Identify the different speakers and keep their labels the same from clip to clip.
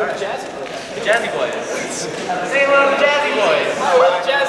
Speaker 1: The Jazzybois. Say hello to Jazzybois. Jazzy Boys.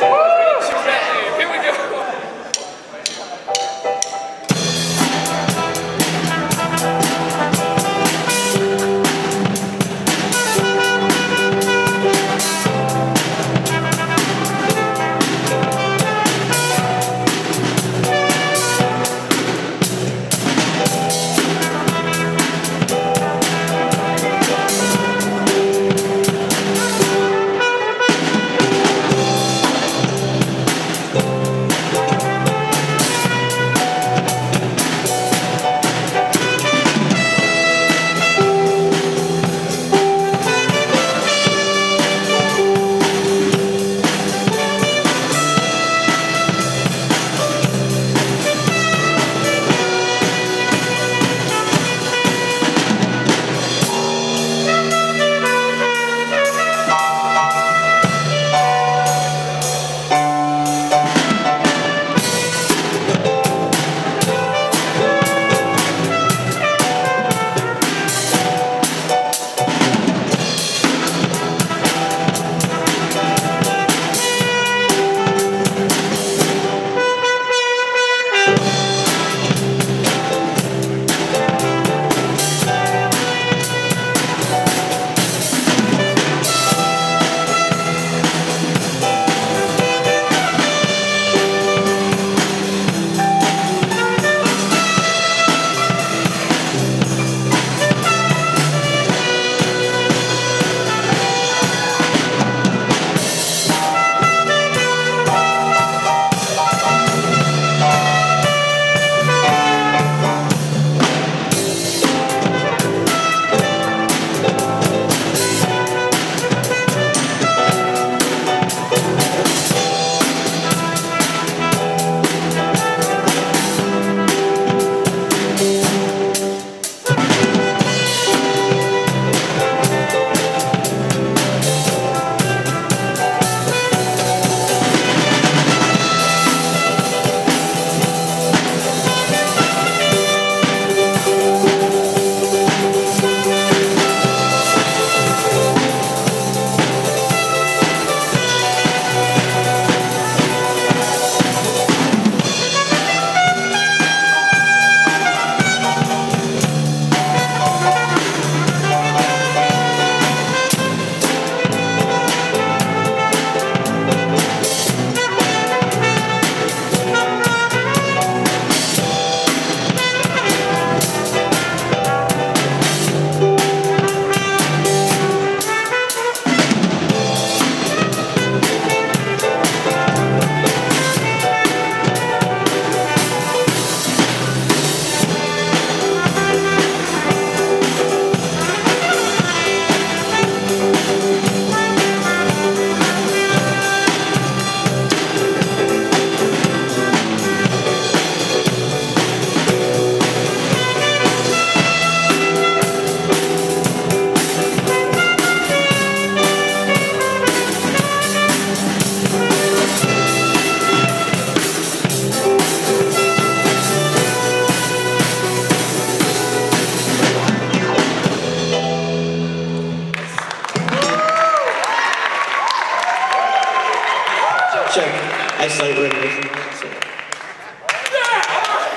Speaker 2: Isolate radiation.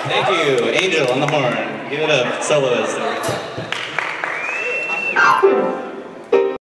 Speaker 2: Thank you, Angel on the horn. Give it up, soloist.